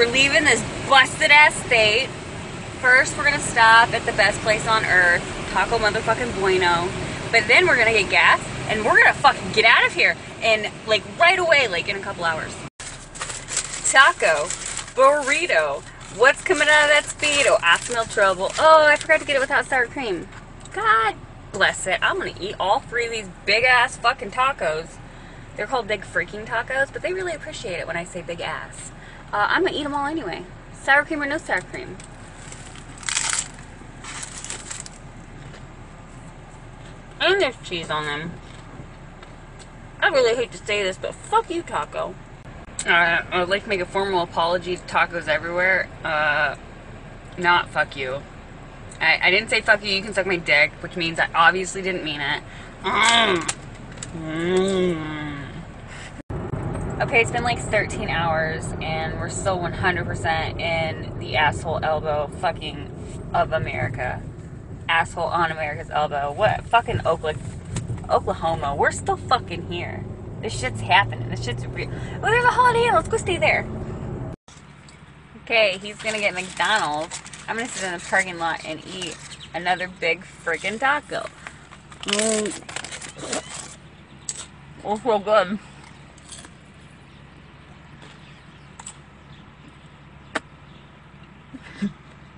we're leaving this busted ass state. First, we're gonna stop at the best place on earth, Taco Motherfucking Bueno. But then we're gonna get gas, and we're gonna fucking get out of here, and like right away, like in a couple hours. Taco, burrito. What's coming out of that speed? Oh, I smell trouble. Oh, I forgot to get it without sour cream. God bless it. I'm gonna eat all three of these big ass fucking tacos. They're called big freaking tacos, but they really appreciate it when I say big ass. Uh, I'm gonna eat them all anyway. Sour cream or no sour cream. And there's cheese on them. I really hate to say this, but fuck you, taco. Uh, I would like to make a formal apology to tacos everywhere. Uh, not fuck you. I, I didn't say fuck you, you can suck my dick, which means I obviously didn't mean it. Mm. Mm. Okay, it's been like 13 hours and we're still 100% in the asshole elbow fucking of America. Asshole on America's elbow. What? Fucking Oklahoma. Oklahoma. We're still fucking here. This shit's happening. This shit's real. Well, there's a Holiday Inn. Let's go stay there. Okay, he's gonna get McDonald's. I'm gonna sit in the parking lot and eat another big friggin' taco. Mm. Oh, so good.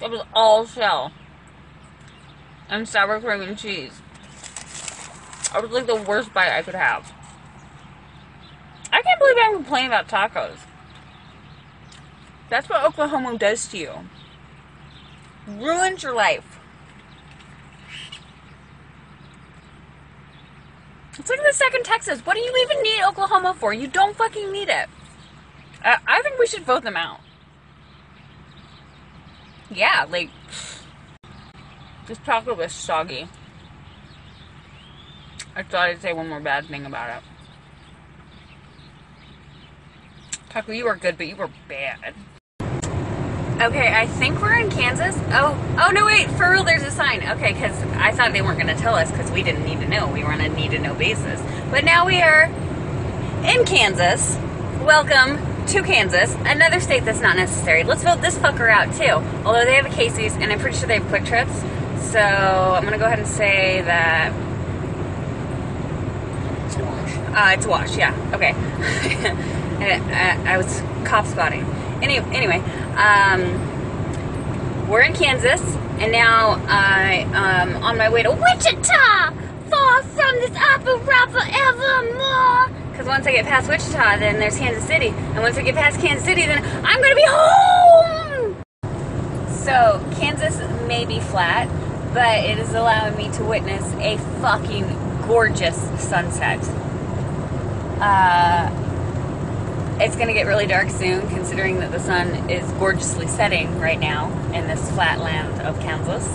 It was all shell and sour cream and cheese. It was like the worst bite I could have. I can't believe I'm complaining about tacos. That's what Oklahoma does to you. Ruins your life. It's like the second Texas. What do you even need Oklahoma for? You don't fucking need it. Uh, I think we should vote them out. Yeah, like this taco was soggy. I thought I'd say one more bad thing about it. Taco, you were good, but you were bad. Okay, I think we're in Kansas. Oh, oh no, wait, for real, there's a sign. Okay, because I thought they weren't going to tell us because we didn't need to know. We were on a need to know basis. But now we are in Kansas. Welcome to Kansas, another state that's not necessary. Let's vote this fucker out too. Although they have a Casey's, and I'm pretty sure they have QuikTrips. So I'm going to go ahead and say that. It's a wash. Uh, it's a wash, yeah. Okay. I, I, I was cop spotting. Any, anyway, um, we're in Kansas, and now I um on my way to Wichita, far from this opera forevermore. Because once I get past Wichita, then there's Kansas City, and once I get past Kansas City, then I'm gonna be home. So Kansas may be flat, but it is allowing me to witness a fucking gorgeous sunset. Uh, it's going to get really dark soon, considering that the sun is gorgeously setting right now in this flat land of Kansas.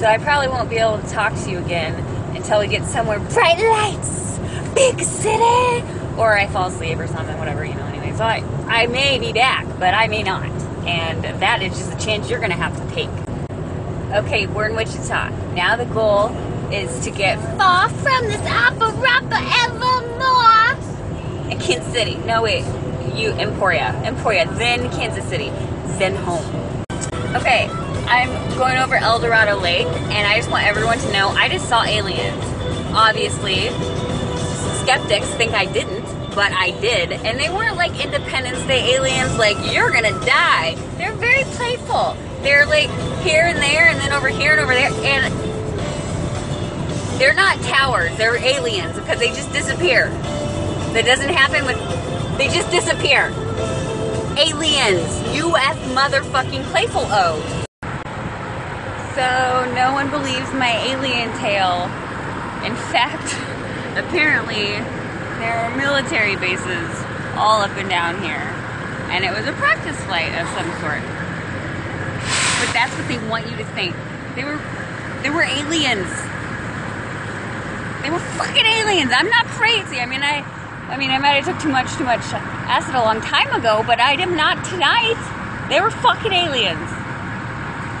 So I probably won't be able to talk to you again until we get somewhere bright lights, big city, or I fall asleep or something, whatever, you know, anyway. So I, I may be back, but I may not. And that is just a chance you're going to have to take. Okay, we're in Wichita. Now the goal is to get far from this opera evermore. And Kansas City. No, wait you Emporia, Emporia, then Kansas City, then home. Okay, I'm going over El Dorado Lake, and I just want everyone to know I just saw aliens. Obviously, skeptics think I didn't, but I did, and they weren't like Independence Day aliens, like you're gonna die. They're very playful. They're like here and there, and then over here and over there, and they're not towers. They're aliens because they just disappear. That doesn't happen with they just disappear. Aliens. UF motherfucking playful O. So no one believes my alien tale. In fact, apparently there are military bases all up and down here. And it was a practice flight of some sort. But that's what they want you to think. They were they were aliens. They were fucking aliens. I'm not crazy. I mean I I mean, I might have took too much, too much acid a long time ago, but I am not tonight. They were fucking aliens.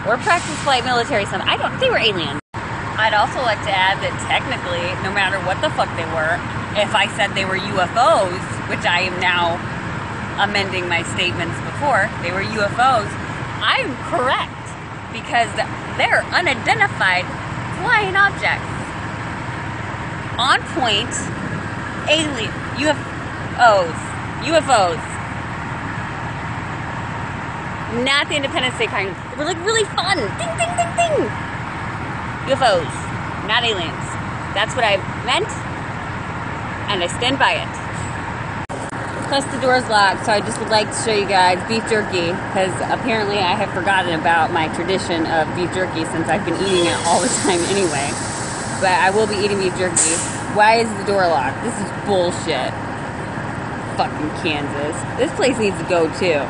Or practice flight military something. I don't, they were aliens. I'd also like to add that technically, no matter what the fuck they were, if I said they were UFOs, which I am now amending my statements before. They were UFOs. I'm correct because they're unidentified flying objects. On point, alien UFOs. UFOs. Not the Independence Day kind. They were like really fun. Ding, ding, ding, ding. UFOs, not aliens. That's what I meant, and I stand by it. Plus, the door's locked, so I just would like to show you guys beef jerky because apparently I have forgotten about my tradition of beef jerky since I've been eating it all the time anyway. But I will be eating beef jerky. Why is the door locked? This is bullshit. Fucking Kansas. This place needs to go too.